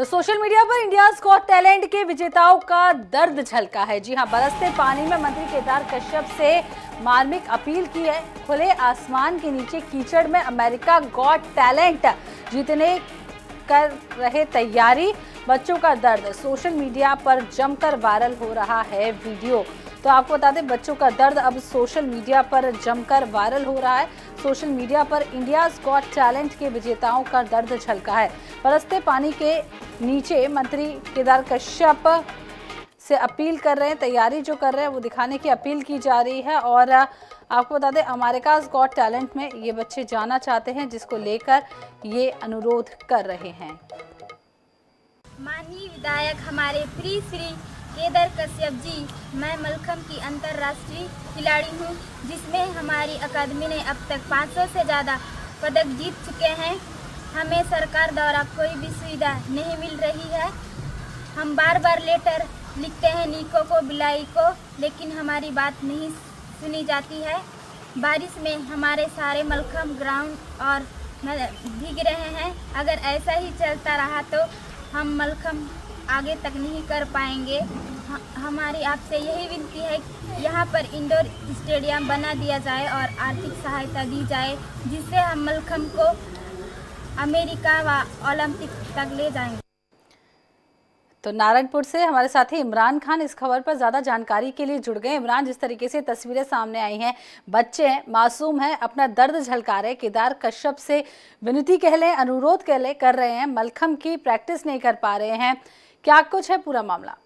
तो social media पर India got talent के विजेताओं का दर्द झलका है। जी हाँ बरसते पानी में मंत्री केदार कश्यप से मार्मिक अपील की है। खुले आसमान के नीचे कीचड़ में अमेरिका गॉट टैलेंट जीतने कर रहे तैयारी, बच्चों का दर्द। सोशल मीडिया पर जमकर वायरल हो रहा है वीडियो। तो आपको बता दें, बच्चों का दर्द अब सोशल मीडिया पर जमकर वायरल हो रहा है। सोशल मीडिया पर इंडिया गॉट टैलेंट के विजेताओं का दर्द झलका है। बरसते पानी के नीचे मंत्री केदार कश्यप से अपील कर रहे हैं, तैयारी जो कर रहे हैं, वो दिखाने की अपील की जा रही है। और आपको बता दें अमेरिकाज गॉट टैलेंट में ये बच्चे जाना चाहते हैं, जिसको लेकर ये अनुरोध कर रहे हैं। माननीय विधायक हमारे प्रिय श्री केदार कश्यप जी, मैं मलखम की अंतर्राष्ट्रीय खिलाड़ी हूँ, जिसमें हमारी अकादमी ने अब तक 500 से ज़्यादा पदक जीत चुके हैं। हमें सरकार द्वारा कोई भी सुविधा नहीं मिल रही है। हम बार बार लेटर लिखते हैं, नीको को बिलाई को, लेकिन हमारी बात नहीं सुनी जाती है। बारिश में हमारे सारे मलखम ग्राउंड और भीग रहे हैं। अगर ऐसा ही चलता रहा तो हम मलखम आगे तक नहीं कर पाएँगे। हमारी आपसे यही विनती है यहाँ पर इंडोर स्टेडियम बना दिया जाए और आर्थिक सहायता दी जाए, जिससे हम मलखम को अमेरिका व ओलंपिक तक ले जाएँगे। तो नारायणपुर से हमारे साथी इमरान खान इस खबर पर ज़्यादा जानकारी के लिए जुड़ गए। इमरान, जिस तरीके से तस्वीरें सामने आई हैं, बच्चे हैं, मासूम हैं, अपना दर्द झलका रहे केदार कश्यप से विनती कह लें, अनुरोध कह लें, कर रहे हैं। मलखम की प्रैक्टिस नहीं कर पा रहे हैं। क्या कुछ है पूरा मामला?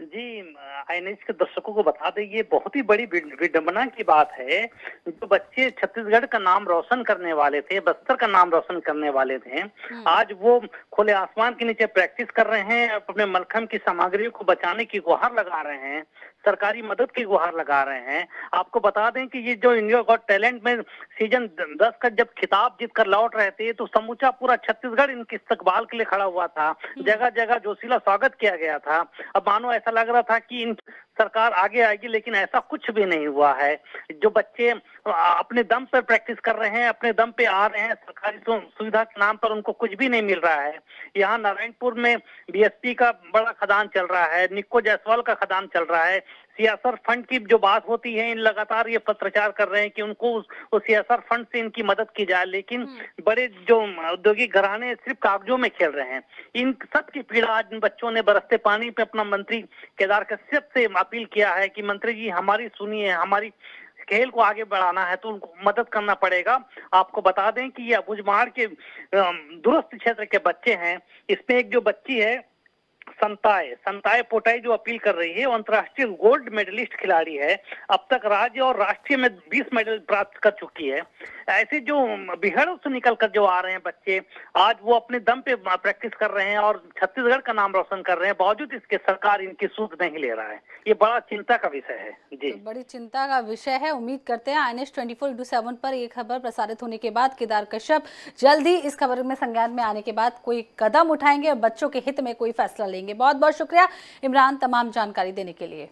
जी आईएनएच के दर्शकों को बता दें ये बहुत ही बड़ी विडंबना की बात है जो बच्चे छत्तीसगढ़ का नाम रोशन करने वाले थे बस्तर का नाम रोशन करने वाले थे हम्म। आज वो खुले आसमान के नीचे प्रैक्टिस कर रहे हैं अपने मलखम की सामग्रियों को बचाने की गुहार लगा रहे हैं सरकारी मदद की गुहार लगा रहे हैं। आपको बता दें कि ये जो इंडिया गॉट टैलेंट में सीज़न दस का जब खिताब जीत कर लौट रहे थे तो समूचा पूरा छत्तीसगढ़ इनके इस्तकबाल के लिए खड़ा हुआ था। हम्म। जगह जगह जोशीला स्वागत किया गया था। अब मानो ऐसा लग रहा था कि इन सरकार आगे आएगी, लेकिन ऐसा कुछ भी नहीं हुआ है। जो बच्चे अपने दम पर प्रैक्टिस कर रहे हैं, अपने दम पे आ रहे हैं, सरकारी सुविधा के नाम पर उनको कुछ भी नहीं मिल रहा है। यहाँ नारायणपुर में बीएसपी का बड़ा खदान चल रहा है निक्को जायसवाल का खदान चल रहा है। सीएसआर फंड की जो बात होती है इन लगातार ये पत्रचार कर रहे हैं कि उनको उस, उस सीएसआर फंड से इनकी मदद की जाए लेकिन हम्म। बड़े जो औद्योगिक घराने सिर्फ़ कागजों में खेल रहे हैं। इन सब की पीड़ा आज इन बच्चों ने बरसते पानी पे अपना मंत्री केदार कश्यप से अपील किया है कि मंत्री जी हमारी सुनिए हमारी खेल को आगे बढ़ाना है तो उनको मदद करना पड़ेगा। आपको बता दें कि ये अबुजमाड़ के दुरुस्त क्षेत्र के बच्चे हैं। इसमें एक जो बच्ची है संताय संताय पोटाई जो अपील कर रही है, वो अंतर्राष्ट्रीय गोल्ड मेडलिस्ट खिलाड़ी है। अब तक राज्य और राष्ट्रीय में 20 मेडल प्राप्त कर चुकी है। ऐसे जो बिहड़ से निकल कर जो आ रहे हैं बच्चे, आज वो अपने दम पे प्रैक्टिस कर रहे हैं और छत्तीसगढ़ का नाम रोशन कर रहे हैं। बावजूद इसके, सरकार इनकी सूद नहीं ले रहा है। ये बड़ा चिंता का विषय है। जी। तो बड़ी चिंता का विषय है। उम्मीद करते हैं I N twenty into seven पर ये खबर प्रसारित होने के बाद केदार कश्यप जल्द ही इस खबर में संज्ञान में आने के बाद कोई कदम उठाएँगे और बच्चों के हित में कोई फैसला बहुत बहुत शुक्रिया इमरान तमाम जानकारी देने के लिए।